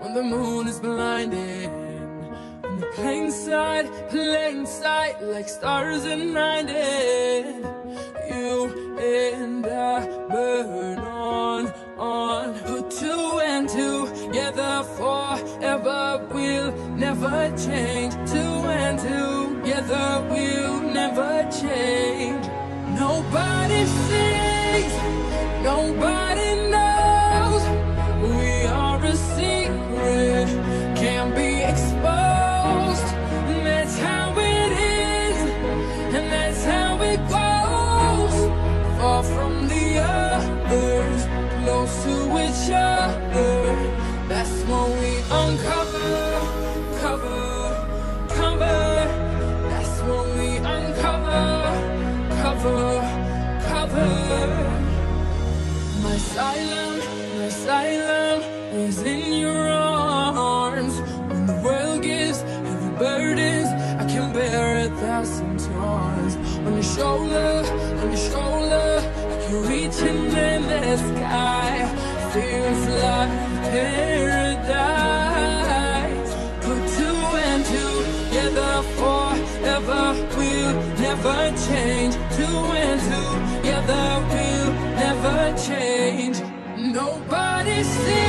when the moon is blinding. In the plain sight, plain sight, like stars night. You and I burn on, on. Put two and two together forever. We'll never change. From the others, close to each other. That's when we uncover, cover, cover. That's when we uncover, cover, cover. My silence, my silence is in your arms. When the world gives heavy burdens, I can bear a thousand tons. On your shoulder, change. And together, we'll never change. Nobody sees,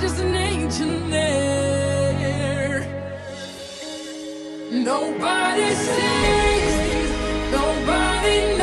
Just an there. Nobody sees, nobody